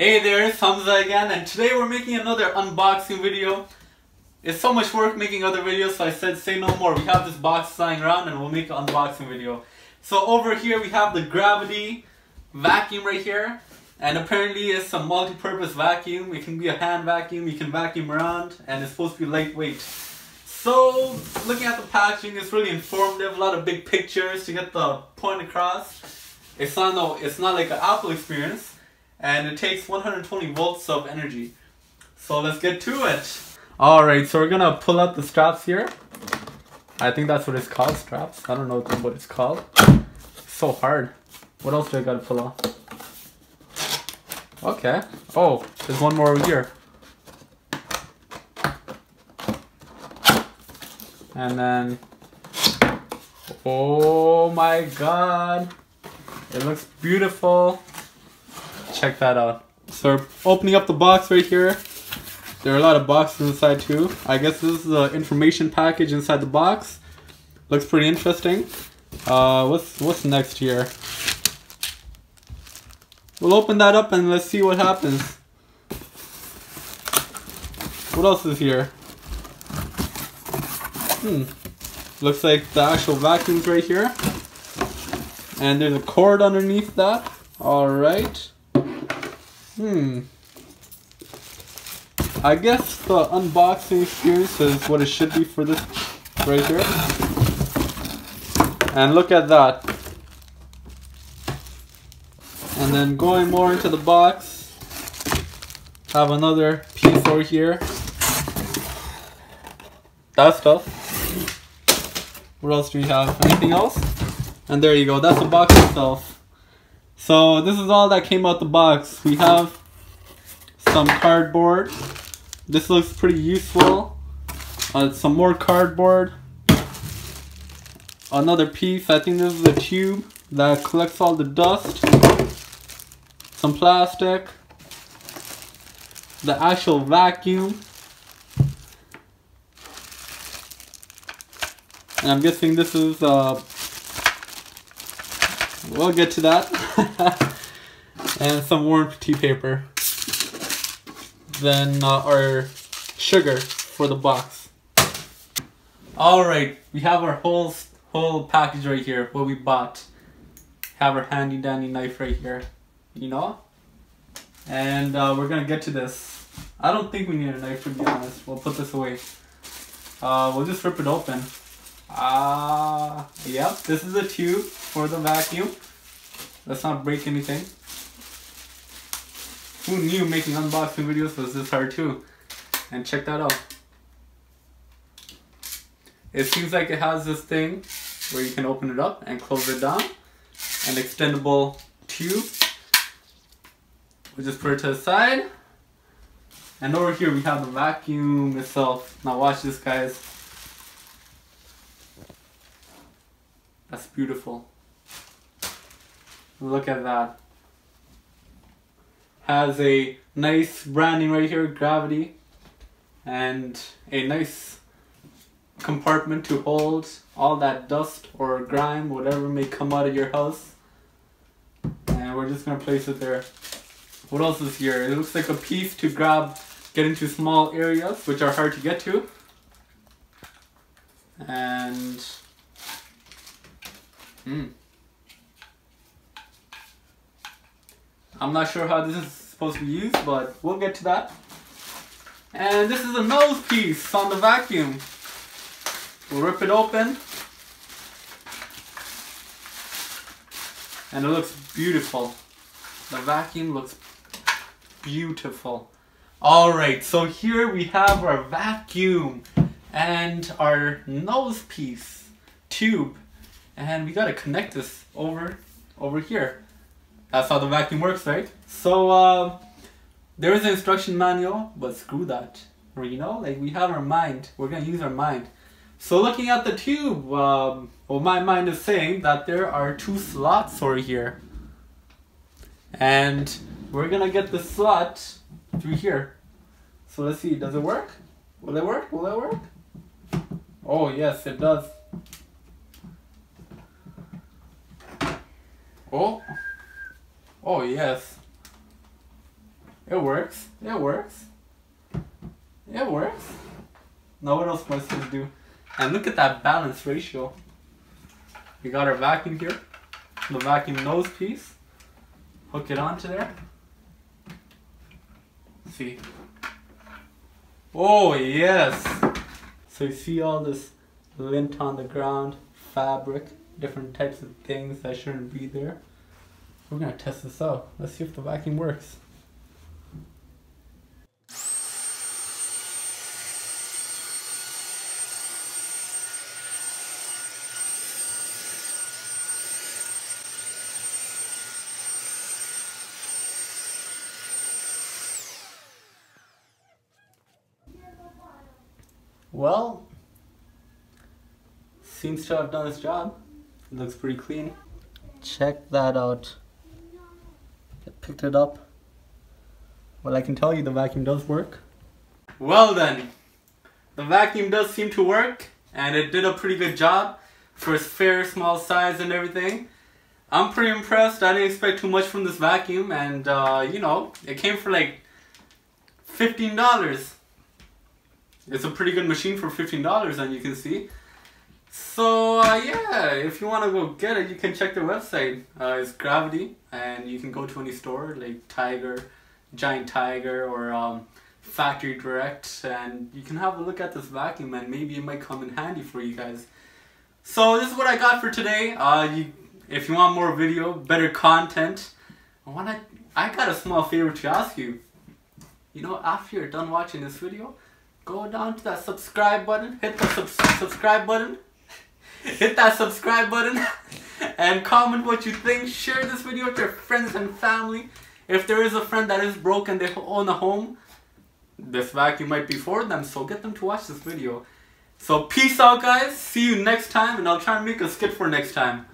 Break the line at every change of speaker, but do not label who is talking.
Hey there, it's Hamza again, and today we're making another unboxing video. It's so much work making other videos, so I said say no more. We have this box lying around and we'll make an unboxing video. So over here we have the Gravitti vacuum right here. And apparently it's a multi-purpose vacuum. It can be a hand vacuum, you can vacuum around, and it's supposed to be lightweight. So, looking at the packaging, it's really informative. A lot of big pictures to get the point across. It's not no, it's not like an Apple experience, and it takes 120 volts of energy. So let's get to it. All right, so we're gonna pull out the straps here. I think that's what it's called, straps. I don't know what it's called. It's so hard. What else do I gotta pull off? Okay. Oh, there's one more over here. And then, oh my god. It looks beautiful. Check that out. So opening up the box right here. There are a lot of boxes inside too. I guess this is the information package inside the box. Looks pretty interesting. Uh, what's what's next here? We'll open that up and let's see what happens. What else is here? Hmm. Looks like the actual vacuum's right here. And there's a cord underneath that. Alright. Hmm. I guess the unboxing experience is what it should be for this right here. And look at that. And then going more into the box, have another piece over here. That stuff. What else do we have? Anything else? And there you go, that's the box itself. So this is all that came out the box. We have some cardboard this looks pretty useful. Uh, some more cardboard. Another piece, I think this is a tube that collects all the dust. Some plastic. The actual vacuum. And I'm guessing this is, uh, we'll get to that. and some warranty paper than uh, our sugar for the box. Alright, we have our whole whole package right here, what we bought. Have our handy dandy knife right here, you know? And uh, we're gonna get to this. I don't think we need a knife to be honest. We'll put this away. Uh, we'll just rip it open. Ah, uh, yep, this is a tube for the vacuum. Let's not break anything. Who knew making unboxing videos was this hard too? And check that out. It seems like it has this thing where you can open it up and close it down. An extendable tube. We'll just put it to the side. And over here we have the vacuum itself. Now watch this guys. That's beautiful. Look at that has a nice branding right here, Gravitti, and a nice compartment to hold all that dust or grime, whatever may come out of your house. And we're just gonna place it there. What else is here? It looks like a piece to grab, get into small areas, which are hard to get to. And, hmm. I'm not sure how this is supposed to be used, but we'll get to that. And this is a nose piece on the vacuum. We'll rip it open. And it looks beautiful. The vacuum looks beautiful. Alright, so here we have our vacuum and our nose piece tube. And we gotta connect this over over here. That's how the vacuum works, right? So, uh, there is an instruction manual, but screw that. You know, like we have our mind. We're gonna use our mind. So looking at the tube, um, well, my mind is saying that there are two slots over here. And we're gonna get the slot through here. So let's see, does it work? Will it work? Will it work? Oh yes, it does. Oh. Oh, yes. It works. It works. It works. Now what else supposed to do? And look at that balance ratio. We got our vacuum here. The vacuum nose piece. Hook it onto there. see. Oh yes! So you see all this lint on the ground, fabric, different types of things that shouldn't be there. We're gonna test this out. Let's see if the vacuum works. Well, seems to have done its job. It looks pretty clean. Check that out. Picked it up. Well, I can tell you the vacuum does work. Well then, the vacuum does seem to work and it did a pretty good job for its fair small size and everything. I'm pretty impressed. I didn't expect too much from this vacuum and uh, you know, it came for like $15. It's a pretty good machine for $15 and you can see. So uh, yeah, if you want to go get it, you can check their website. Uh, it's Gravitti and you can go to any store like Tiger, Giant Tiger or um, Factory Direct and you can have a look at this vacuum and maybe it might come in handy for you guys. So this is what I got for today. Uh, you, if you want more video, better content, I wanna, I got a small favor to ask you. You know, after you're done watching this video, go down to that subscribe button, hit the sub subscribe button, hit that subscribe button, and comment what you think. Share this video with your friends and family. If there is a friend that is broken, they own a home, this vacuum might be for them, so get them to watch this video. So peace out guys, see you next time, and I'll try and make a skit for next time.